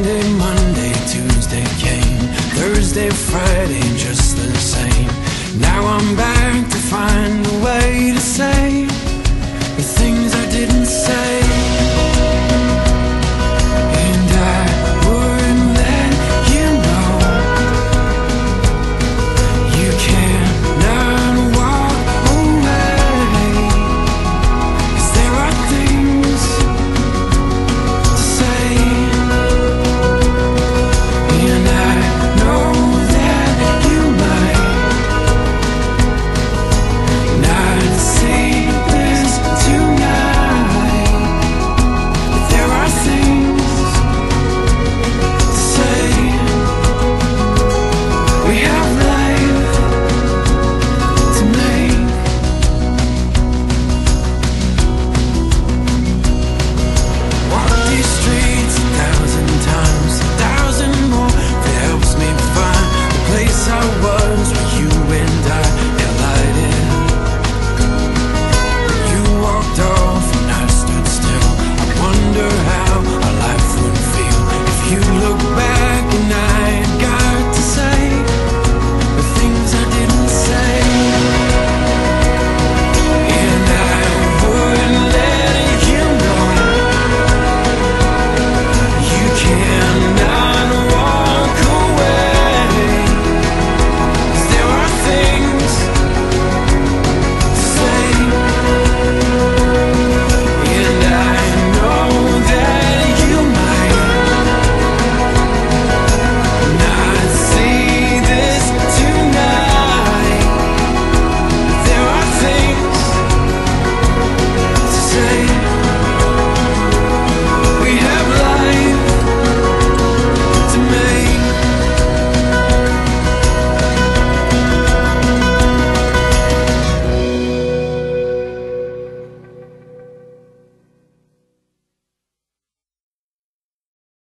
Sunday, Monday, Tuesday came, Thursday, Friday, have